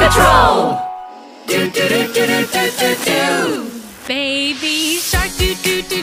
Patrol! Do do do do do do do! Baby Shark do do do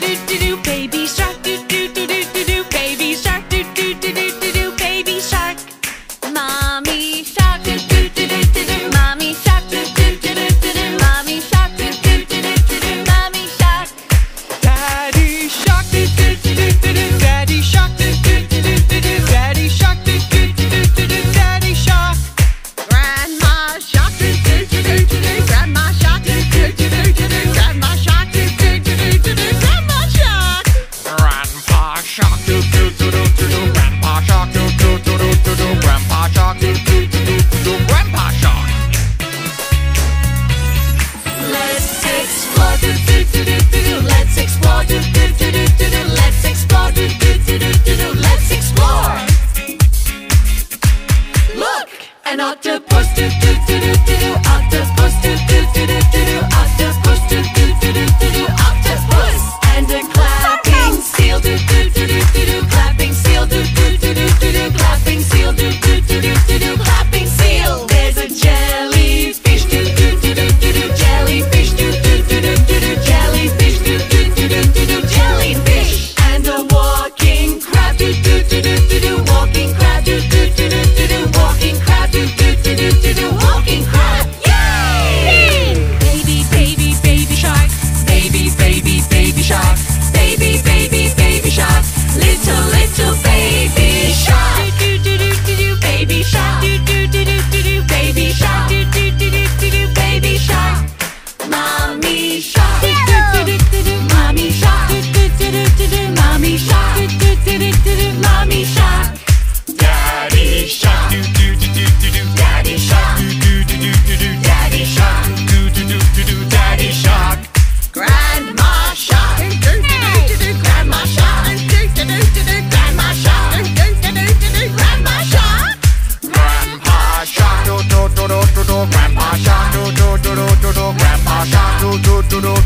do do walking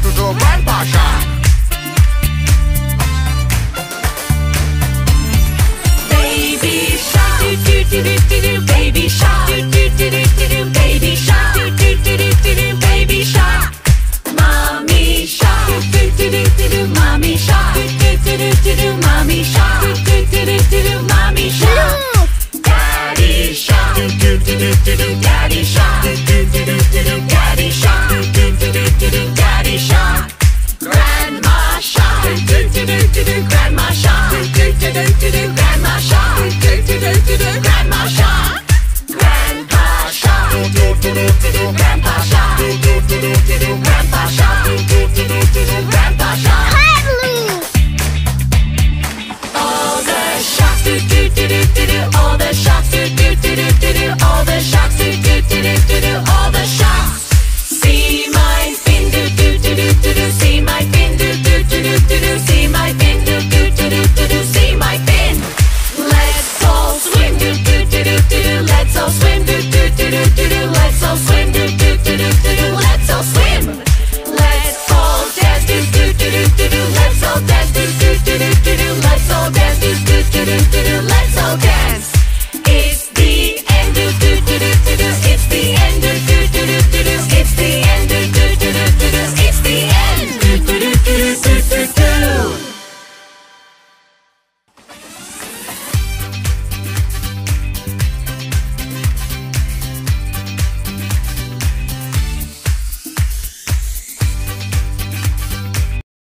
to do grandpa shot. Take it do do